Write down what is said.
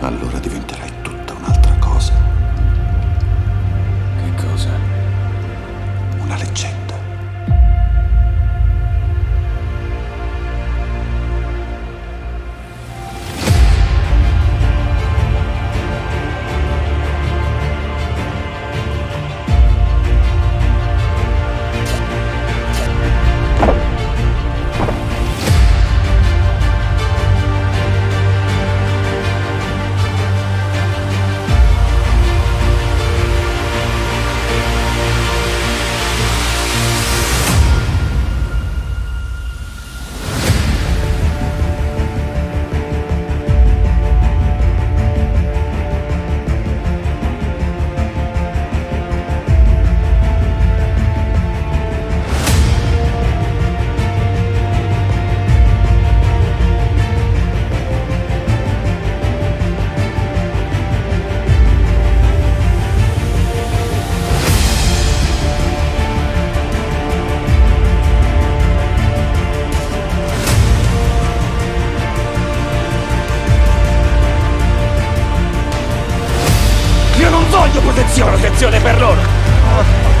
allora diventerai tutta protezione! Protezione per loro!